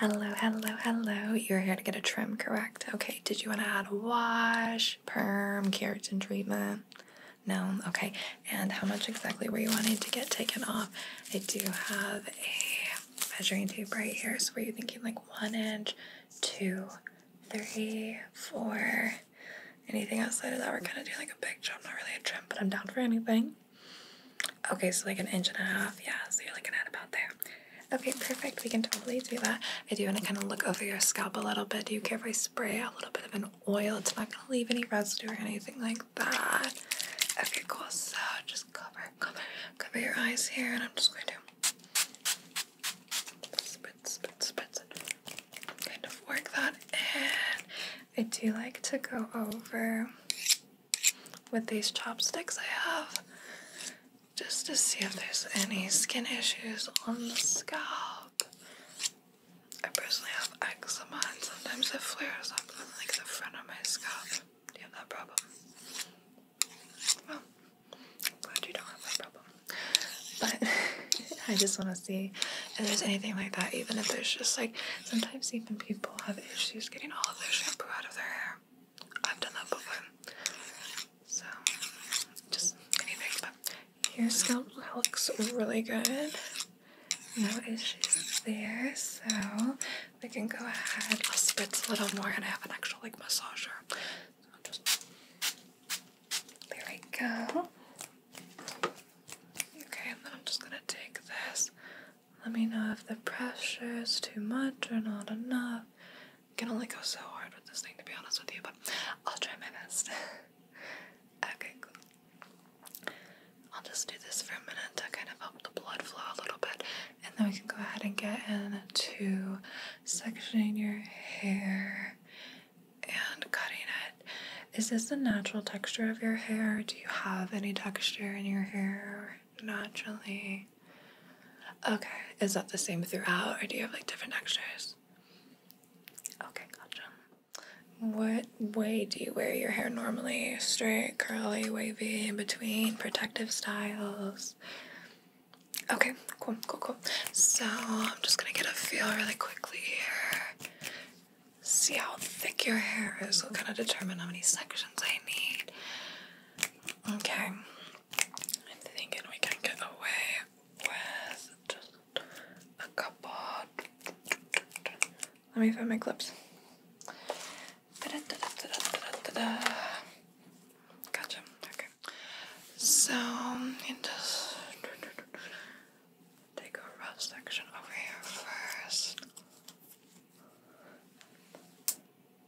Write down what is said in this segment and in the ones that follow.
Hello, hello, hello. You're here to get a trim, correct? Okay, did you want to add a wash, perm, keratin treatment? No? Okay. And how much exactly were you wanting to get taken off? I do have a measuring tape right here. So were you thinking like one inch, two, three, four? Anything outside of that, we're gonna do like a big jump, not really a trim, but I'm down for anything. Okay, so like an inch and a half, yeah, so you're about there. Okay, perfect, we can totally do that. I do want to kind of look over your scalp a little bit. Do you care if I spray a little bit of an oil? It's not gonna leave any residue or anything like that. Okay, cool, so just cover, cover, cover your eyes here, and I'm just going to kind of work that in. I do like to go over with these chopsticks I have just to see if there's any skin issues on the scalp. I personally have eczema and sometimes it flares up on like the front of my scalp. Do you Well, glad you don't have that problem. But I just want to see if there's anything like that, even if there's just like sometimes even people have issues getting all of their shampoo out of their hair. I've done that before. So just anything, but your scalp looks really good. No issues there, so we can go ahead. I'll spritz a little more, and I have an actual like massager. So I'll just there we go. Okay, and then I'm just gonna take this. Let me know if the pressure is too much or not enough. I can only go so hard with this thing to be honest with you, but I'll try my best. okay, cool. I'll just do this for a minute to kind of help the blood flow a little bit, and then we can go ahead and get into sectioning your hair and cutting it. Is this the natural texture of your hair? Do you have any texture in your hair naturally? Okay, is that the same throughout, or do you have like different textures? Okay, gotcha. What way do you wear your hair normally? Straight, curly, wavy, in between, protective styles? Okay, cool, cool, cool. So I'm just gonna get a feel really quickly here. See how thick your hair is will kind of determine how many sections I need. Okay. I'm thinking we can get away with just a couple. Let me find my clips. Da-da-da-da-da-da-da-da. Gotcha. Okay. So, you just take a rough section over here first.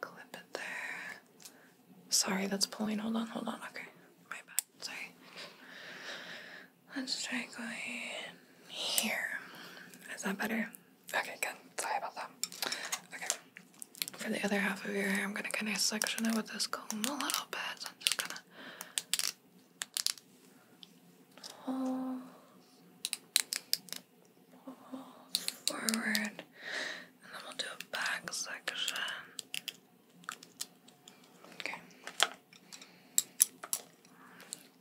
Clip it there. Sorry, that's pulling. Hold on, hold on. Okay. My bad. Sorry. Let's try going here. Is that better? Okay, good. Sorry about that. Okay. For the other half of your hair, I'm gonna kind of section it with this comb a little bit. So I'm just gonna pull, pull forward, and then we'll do a back section. Okay.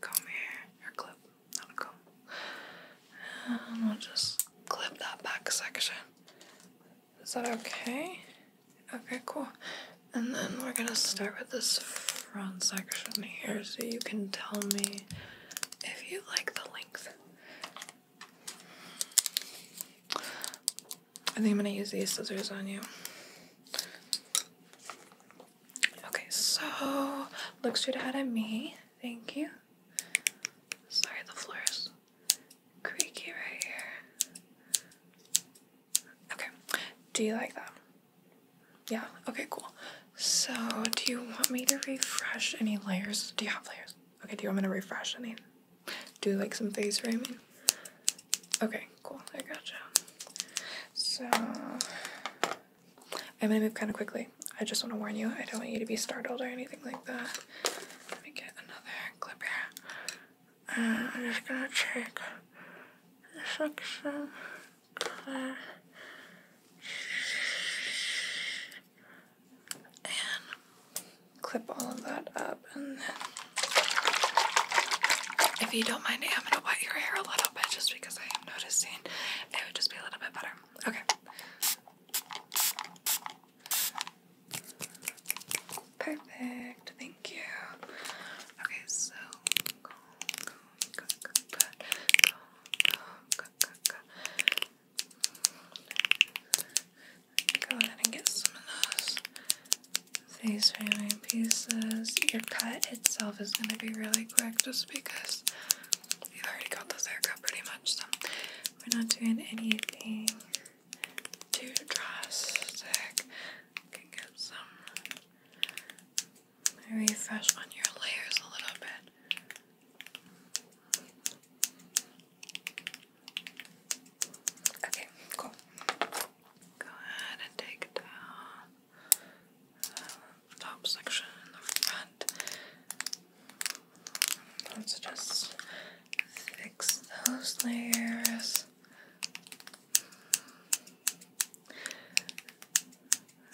Comb here, or clip, not a comb. And we'll just clip that back section. Is that okay? Okay, cool. And then we're gonna start with this front section here so you can tell me if you like the length. I think I'm gonna use these scissors on you. Okay, so look straight ahead at me. Thank you. Sorry, the floor is creaky right here. Okay, do you like that? Yeah, okay, cool. So, do you want me to refresh any layers? Do you have layers? Okay, do you want me to refresh any? Do like some face framing? Okay, cool, I gotcha. So, I'm gonna move kind of quickly. I just want to warn you, I don't want you to be startled or anything like that. Let me get another clip here. Uh, I'm just gonna check the. Clear. Clip all of that up and then if you don't mind I'm gonna wet your hair a little bit just because I am noticing it would just be a little bit better. Okay. Face framing pieces. Your cut itself is going to be really quick just because you've already got this haircut pretty much, so we're not doing anything too drastic. Can get some refresh on your layers a little bit. Okay, cool. Go ahead and take down the top section in the front. Let's just fix those layers.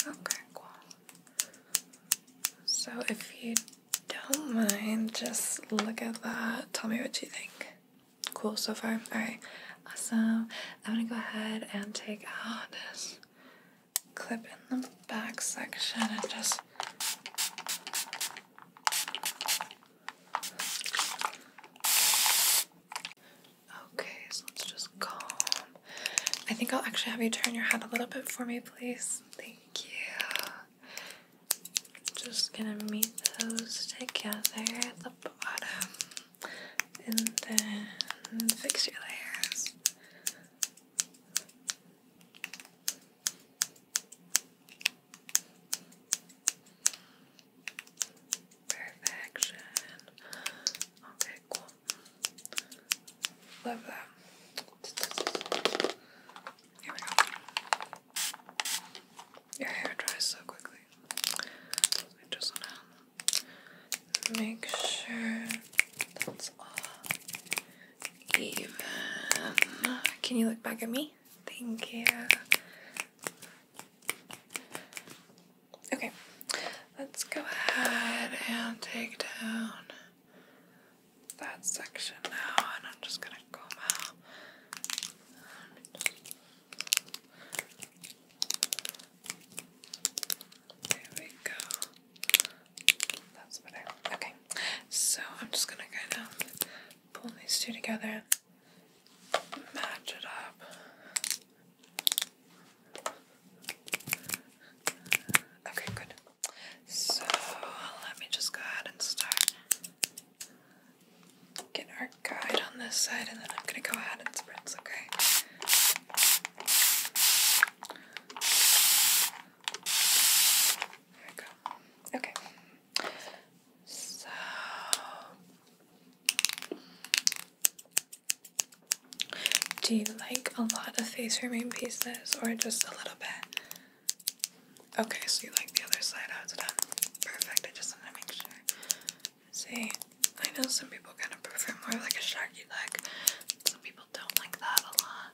Okay, cool. So if you don't mind, just look at that. Tell me what you think. Cool so far? Alright, awesome. I'm gonna go ahead and take out this clip in the back section and just Okay, so let's just comb. Have you turn your head a little bit for me, please. Thank you. Just gonna meet those together at the bottom and then fix your layers. Perfection. Okay, cool. Love that. Here we go. Your hair dries so quickly. I just want to make sure that's all even. Can you look back at me? Thank you. Okay, let's go ahead and take down that section now, and I'm just gonna comb out. There we go. That's better. Okay, so I'm just gonna kind of pull these two together, match it up. Okay, good. So let me just go ahead and start. Get our guide on this side, and then I'm gonna go ahead and spritz, okay? There we go. Okay. So do you like a lot of face framing pieces or just a little bit? Okay, so you like the other side how it's done. Perfect. I just want to make sure. See, I know some people kind prefer more like a shaggy leg. Some people don't like that a lot.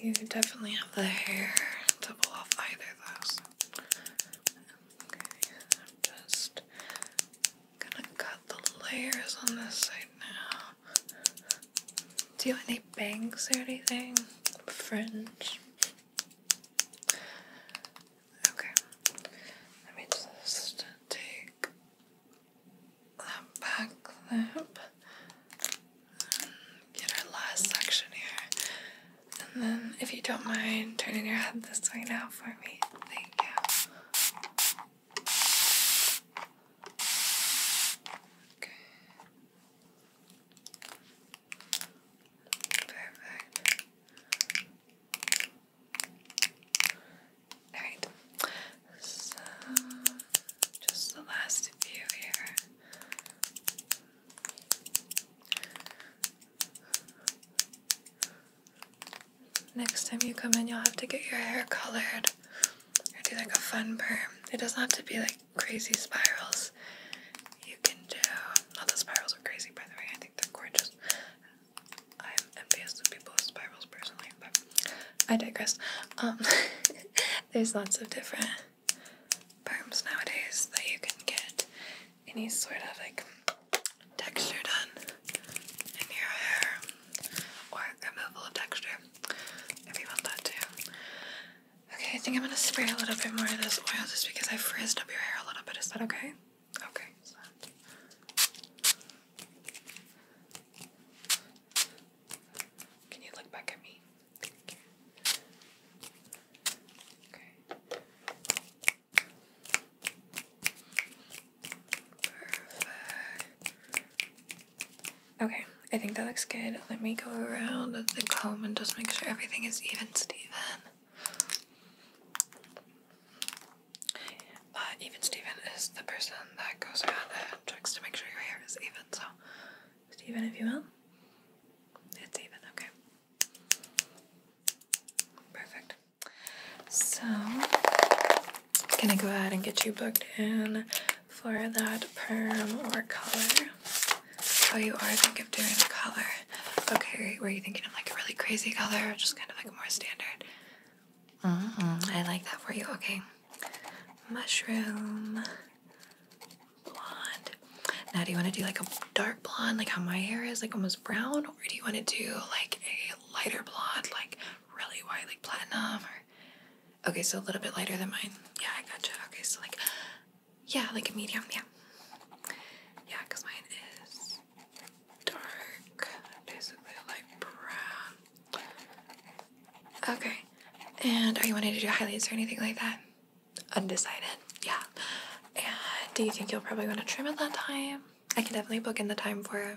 You definitely have the hair to pull off either. Okay, I'm just gonna cut the layers on this side now. Do you have any bangs or anything? Fringe? Okay. Let me just take that back clip. Get our last section here. And then, if you don't mind turning your head this way now for me. Thank you. Okay. Perfect. Alright. So, just the last few here. Next time you come in, you'll have to get your hair colored or do like a fun perm. It doesn't have to be like crazy spirals. You can do. Not the spirals are crazy, by the way. I think they're gorgeous. I'm envious of people with spirals personally, but I digress. Um, there's lots of different perms nowadays that you can get any sort of like texture done in your hair or removal of texture if you want that too. Okay, I think I'm gonna spray a little bit more of this oil just because I frizzed up your hair a little bit Is that okay? Okay. Can you look back at me? Okay. Perfect. Okay, I think that looks good. Let me go around the comb and just make sure everything is even, Steven. Uh, even Steven is the person that goes around and checks to make sure your hair is even. So, Steven, if you will. It's even, okay. Perfect. So, gonna go ahead and get you booked in for that perm or color? Oh, you are thinking of doing a color. Okay, were you thinking of like a really crazy color or just kind of like a more standard? Mm-hmm. I like that for you. Okay. Mushroom blonde. Now, do you want to do like a dark blonde, like how my hair is, like almost brown, or do you want to do like a lighter blonde, like really white, like platinum? Or okay, so a little bit lighter than mine. Yeah, I gotcha. Okay, so like yeah, like a medium. Yeah, yeah, because mine is dark, basically light brown. Okay. And are you wanting to do highlights or anything like that? Undecided. Yeah. And do you think you'll probably want to trim at that time? I can definitely book in the time for it.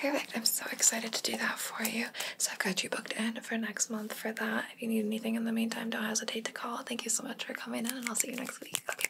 Perfect. I'm so excited to do that for you. So I've got you booked in for next month for that. If you need anything in the meantime, don't hesitate to call. Thank you so much for coming in, and I'll see you next week. Okay.